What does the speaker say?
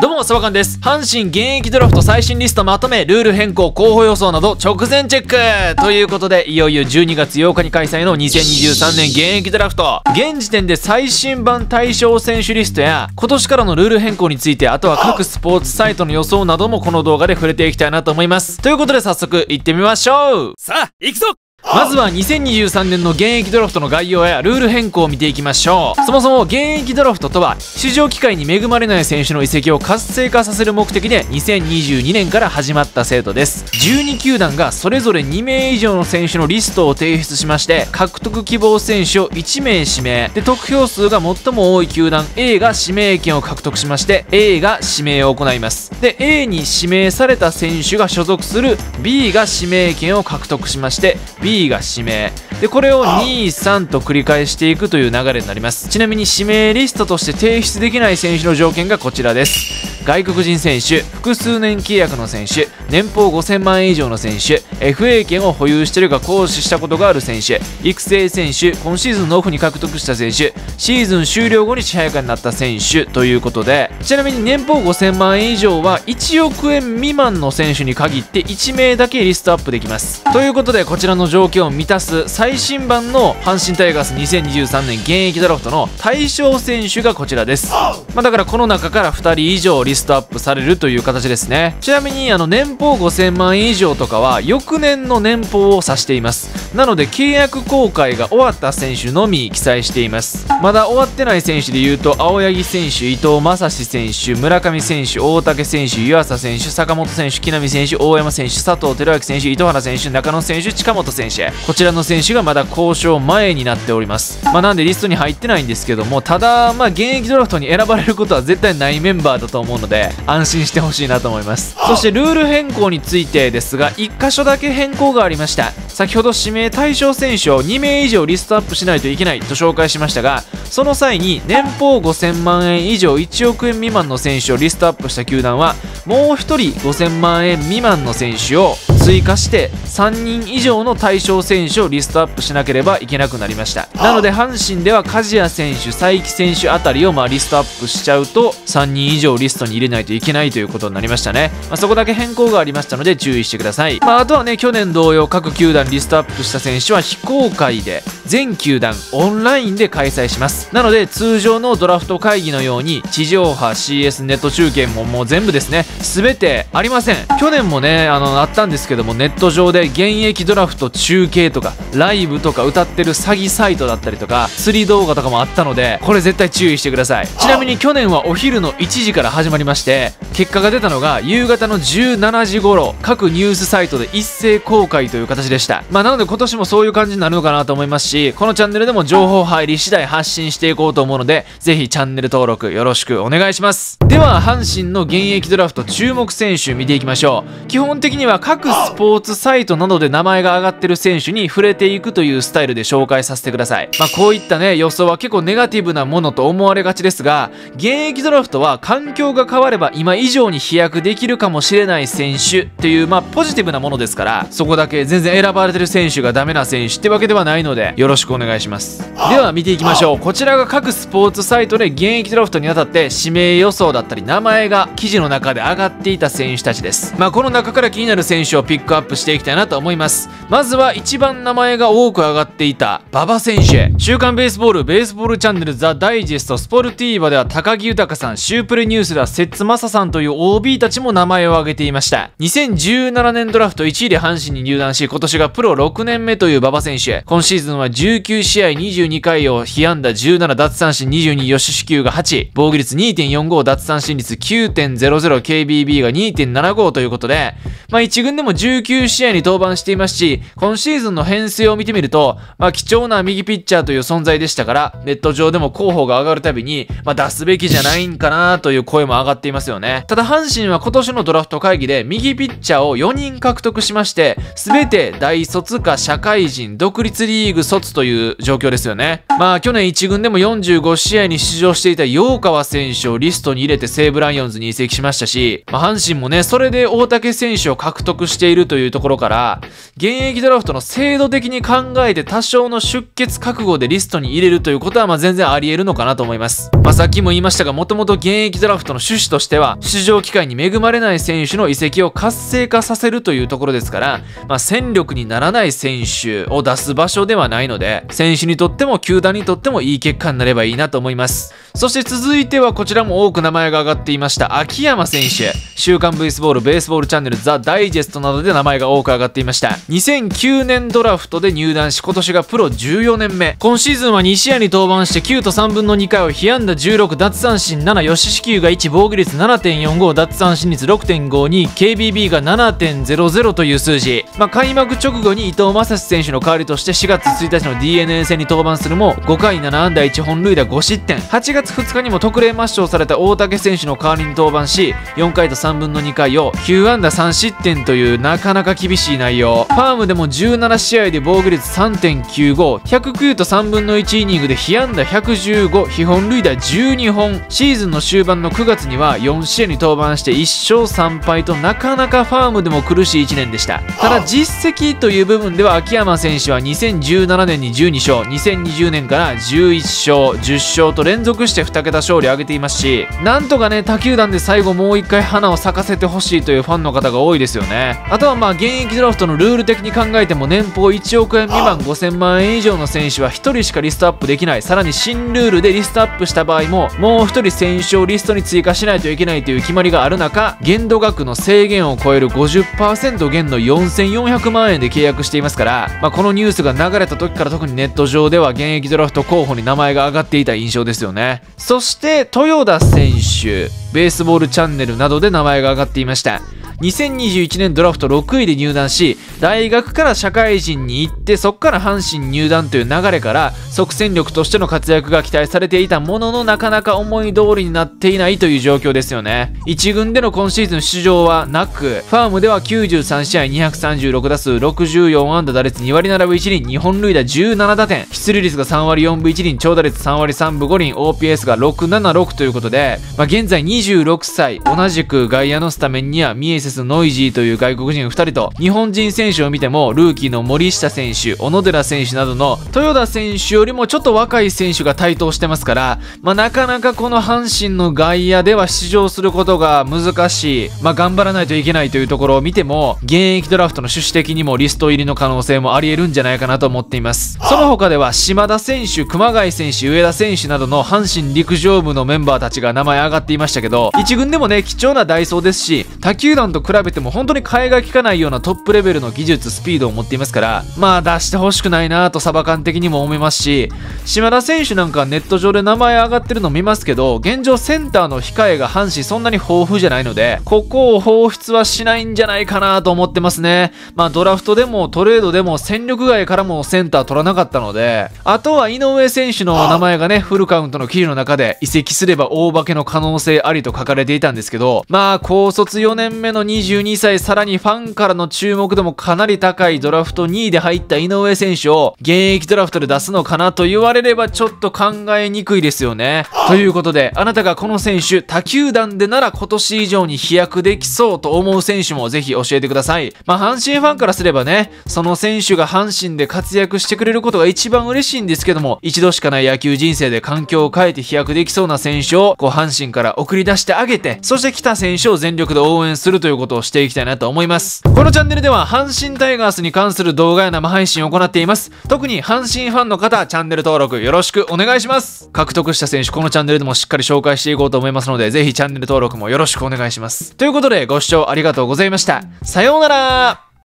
どうも、サバカンです。阪神現役ドラフト最新リストまとめ、ルール変更、候補予想など直前チェックということで、いよいよ12月8日に開催の2023年現役ドラフト。現時点で最新版対象選手リストや、今年からのルール変更について、あとは各スポーツサイトの予想などもこの動画で触れていきたいなと思います。ということで早速行ってみましょうさあ行くぞまずは2023年の現役ドラフトの概要やルール変更を見ていきましょう。そもそも現役ドラフトとは出場機会に恵まれない選手の移籍を活性化させる目的で2022年から始まった制度です。12球団がそれぞれ2名以上の選手のリストを提出しまして獲得希望選手を1名指名。で得票数が最も多い球団 A が指名権を獲得しまして A が指名を行います。で A に指名された選手が所属する B が指名権を獲得しまして B が指名でこれを23と繰り返していくという流れになります。ちなみに指名リストとして提出できない選手の条件がこちらです。外国人選手複数年契約の選手年俸5000万円以上の選手 FA 権を保有しているが行使したことがある選手育成選手今シーズンのオフに獲得した選手シーズン終了後に支配下になった選手ということでちなみに年俸5000万円以上は1億円未満の選手に限って1名だけリストアップできます。ということでこちらの条件を満たす最新版の阪神タイガース2023年現役ドラフトの対象選手がこちらです、まあ、だからこの中から2人以上リストアップされるという形ですね。ちなみにあの年俸5000万円以上とかは翌年の年俸を指しています。なので契約更改が終わった選手のみ記載しています。まだ終わってない選手でいうと青柳選手伊藤将司選手村上選手大竹選手湯浅選手坂本選手木浪選手大山選手佐藤輝明選手糸原選手中野選手近本選手。こちらの選手がまだ交渉前になっております。まあなんでリストに入ってないんですけどもただまあ現役ドラフトに選ばれることは絶対ないメンバーだと思うので安心してほしいなと思います。そしてルール変更についてですが1箇所だけ変更がありました。先ほど指名対象選手を2名以上リストアップしないといけないと紹介しましたがその際に年俸5000万円以上1億円未満の選手をリストアップした球団はもう1人5000万円未満の選手を追加して3人以上の対象選手をリストアップしなければいけなくなりました。なので阪神では梶谷選手才木選手あたりをまあリストアップしちゃうと3人以上リストに入れないといけないということになりましたね、まあ、そこだけ変更がありましたので注意してください、まあ、あとはね去年同様各球団リストアップした選手は非公開で全球団オンラインで開催します。なので通常のドラフト会議のように地上波 CS ネット中継ももう全部ですね。全てありません。去年もねあのあったんですけどもネット上で現役ドラフト中継とかライブとか歌ってる詐欺サイトだったりとか釣り動画とかもあったのでこれ絶対注意してください。ちなみに去年はお昼の1時から始まりまして結果が出たのが夕方の17時頃各ニュースサイトで一斉公開という形でした。まあなので今年もそういう感じになるのかなと思いますしこのチャンネルでも情報入り次第発信していこうと思うのでぜひチャンネル登録よろしくお願いします。では阪神の現役ドラフト注目選手見ていきましょう。基本的には各スポーツサイトなどで名前が挙がってる選手に触れていくというスタイルで紹介させてください。まあこういったね予想は結構ネガティブなものと思われがちですが現役ドラフトは環境が変われば今以上に飛躍できるかもしれない選手っていうまあポジティブなものですからそこだけ全然選ばれてる選手がダメな選手ってわけではないのでよろしくお願いします。では見ていきましょう。こちらが各スポーツサイトで現役ドラフトにあたって指名予想だったり名前が記事の中で上がっていた選手たちです。まあこの中から気になる選手をピックアップしていきたいなと思います。まずは一番名前が多く上がっていた馬場選手。週刊ベースボールベースボールチャンネルザ・ダイジェスト。スポルティーバでは高木豊さんシュープレニュースでは摂津正さんという OB たちも名前を挙げていました。2017年ドラフト1位で阪神に入団し今年がプロ6年目という馬場選手。今シーズンは19試合22回を被安打17奪三振22吉四球が8防御率2.45奪三振率 9.00KBB が2.75ということでまあ1軍でも19試合に登板していますし今シーズンの編成を見てみるとまあ貴重な右ピッチャーという存在でしたからネット上でも候補が上がるたびにまあ出すべきじゃないんかなという声も上がっていますよね。ただ阪神は今年のドラフト会議で右ピッチャーを4人獲得しまして全て大卒か社会人独立リーグ卒という状況ですよね。まあ去年1軍でも45試合に出場していた陽川選手をリストに入れて西武ライオンズに移籍しましたし、まあ、阪神もねそれで大竹選手を獲得してしているというところから現役ドラフトの制度的に考えて多少の出血覚悟でリストに入れるということはまあ全然あり得るのかなと思います、まあ、さっきも言いましたがもともと現役ドラフトの趣旨としては出場機会に恵まれない選手の移籍を活性化させるというところですから、まあ、戦力にならない選手を出す場所ではないので選手にとっても球団にとってもいい結果になればいいなと思います。そして続いてはこちらも多く名前が挙がっていました秋山選手。週刊ベースボールベースボールチャンネルザ・ダイジェストなどで名前が多く挙がっていました。2009年ドラフトで入団し今年がプロ14年目。今シーズンは2試合に登板して9と3分の2回を被安打16奪三振7吉四球が1防御率7.45奪三振率6.52 KBB が7.00という数字、まあ、開幕直後に伊藤将司選手の代わりとして4月1日の DNA 戦に登板するも5回7安打1本塁打5失点。8月月2日にも特例抹消された大竹選手の代わりに登板し4回と3分の2回を9安打3失点というなかなか厳しい内容。ファームでも17試合で防御率3.95109と3分の1イニングで被安打115被本塁打12本。シーズンの終盤の9月には4試合に登板して1勝3敗となかなかファームでも苦しい1年でした。ただ実績という部分では秋山選手は2017年に12勝2020年から11勝10勝と連続して2桁勝利を挙げていますしなんとかね他球団で最後もう1回花を咲かせてほしいというファンの方が多いですよね。あとはまあ現役ドラフトのルール的に考えても年俸1億円未満5000万円以上の選手は1人しかリストアップできない。さらに新ルールでリストアップした場合ももう1人選手をリストに追加しないといけないという決まりがある中限度額の制限を超える50%減の4400万円で契約していますから、まあ、このニュースが流れた時から特にネット上では現役ドラフト候補に名前が挙がっていた印象ですよね。そして豊田選手ベースボールチャンネルなどで名前が挙がっていました。2021年ドラフト6位で入団し大学から社会人に行ってそこから阪神入団という流れから即戦力としての活躍が期待されていたもののなかなか思い通りになっていないという状況ですよね。1軍での今シーズン出場はなくファームでは93試合236打数64安打打率2割7分1厘日本塁打17打点。出塁率が3割4分1厘長打率3割3分5厘 OPS が676ということで、まあ、現在26歳同じく外野のスタメンにはミエセスノイジーという外国人2人と日本人選手を見てもルーキーの森下選手小野寺選手などの豊田選手よりもちょっと若い選手が台頭してますから、まあ、なかなかこの阪神の外野では出場することが難しい、まあ、頑張らないといけないというところを見ても現役ドラフトの趣旨的にもリスト入りの可能性もあり得るんじゃないかなと思っています。その他では島田選手熊谷選手上田選手などの阪神陸上部のメンバーたちが名前上がっていましたけど1軍でもね貴重なダイソーですし他球団とと比べても本当に替えが利かないようなトップレベルの技術スピードを持っていますからまあ出してほしくないなとサバ缶的にも思いますし島田選手なんかネット上で名前上がってるの見ますけど現状センターの控えが阪神そんなに豊富じゃないのでここを放出はしないんじゃないかなと思ってますね。まあドラフトでもトレードでも戦力外からもセンター取らなかったのであとは井上選手の名前がねフルカウントの記事の中で移籍すれば大化けの可能性ありと書かれていたんですけどまあ高卒4年目の22歳さらにファンからの注目度もかなり高いドラフト2位で入った井上選手を現役ドラフトで出すのかなと言われればちょっと考えにくいですよね。ということで、あなたがこの選手、他球団でなら今年以上に飛躍できそうと思う選手もぜひ教えてください。まあ、阪神ファンからすればね、その選手が阪神で活躍してくれることが一番嬉しいんですけども、一度しかない野球人生で環境を変えて飛躍できそうな選手を、こう、阪神から送り出してあげて、そして来た選手を全力で応援するということをしていきたいなと思います。このチャンネルでは、阪神タイガースに関する動画や生配信を行っています。特に阪神ファンの方、チャンネル登録よろしくお願いします。獲得した選手、このチャンネルでもしっかり紹介していこうと思いますので、ぜひチャンネル登録もよろしくお願いします。ということで、ご視聴ありがとうございました。さようなら